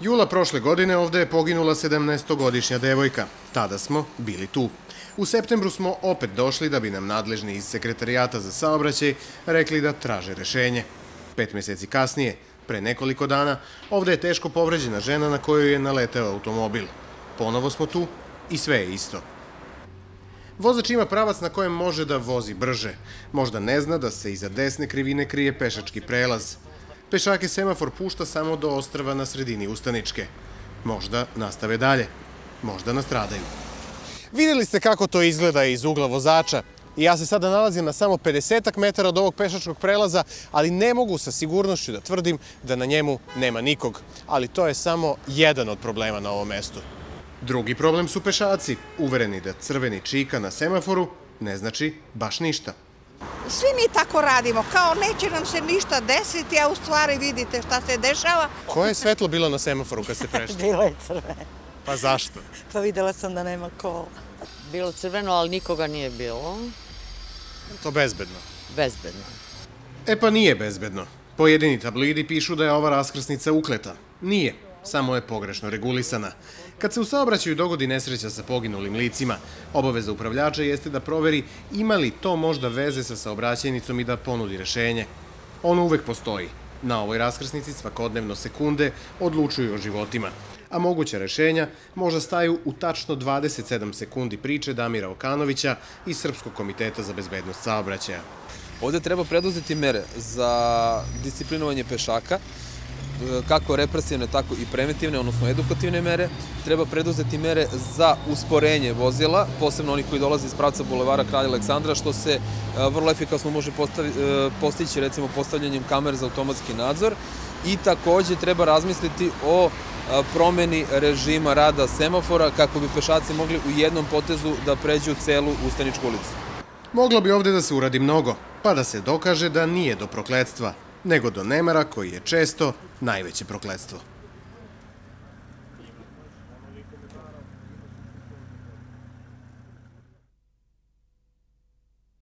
Jula prošle godine ovde je poginula 17-godišnja devojka. Tada smo bili tu. U septembru smo opet došli da bi nam nadležni iz sekretarijata za saobraćaj rekli da traže rešenje. Pet meseci kasnije, pre nekoliko dana, ovde je teško povređena žena na kojoj je naleteo automobil. Ponovo smo tu i sve je isto. Vozač ima pravac na kojem može da vozi brže. Možda ne zna da se iza desne krivine krije pešački prelaz. Pešake semafor pušta samo do ostrava na sredini Ustaničke. Možda nastave dalje. Možda nastradaju. Videli ste kako to izgleda iz ugla vozača. I ja se sada nalazim na samo 50 metara od ovog pešačkog prelaza, ali ne mogu sa sigurnošću da tvrdim da na njemu nema nikog. Ali to je samo jedan od problema na ovom mestu. Drugi problem su pešaci, uvereni da crveni čika na semaforu ne znači baš ništa. Svi mi tako radimo, kao neće nam se ništa desiti, a u stvari vidite šta se dešava. Koje je svetlo bilo na semaforu kad ste prešli? Bilo je crveno. Pa zašto? Pa videla sam da nema kola. Bilo crveno, ali nikoga nije bilo. To bezbedno. Bezbedno. E pa nije bezbedno. Pojedini tablidi pišu da je ova raskrsnica ukleta. Nije, samo je pogrešno regulisana. Kad se u saobraćaju dogodi nesreća sa poginulim licima, obaveza upravljača jeste da proveri ima li to možda veze sa saobraćajnicom i da ponudi rešenje. Ono uvek postoji. Na ovoj raskrsnici svakodnevno sekunde odlučuju o životima, a moguća rešenja možda staju u tačno 27 sekundi priče Damira Okanovića iz Srpskog komiteta za bezbednost saobraćaja. Ovde treba preduzeti mere za disciplinovanje pešaka, kako represivne, tako i preventivne, odnosno edukativne mere. Treba preduzeti mere za usporenje vozila, posebno onih koji dolaze iz pravca bulevara Kralja Aleksandra, što se e, vrlo efikasno može e, postići recimo postavljanjem kamere za automatski nadzor i takođe treba razmisliti o e, promeni režima rada semafora kako bi pešaci mogli u jednom potezu da pređu celu Ustaničku ulicu. Moglo bi ovde da se uradi mnogo, pa da se dokaže da nije do prokledstva, nego do nemara koji je često najveće prokledstvo.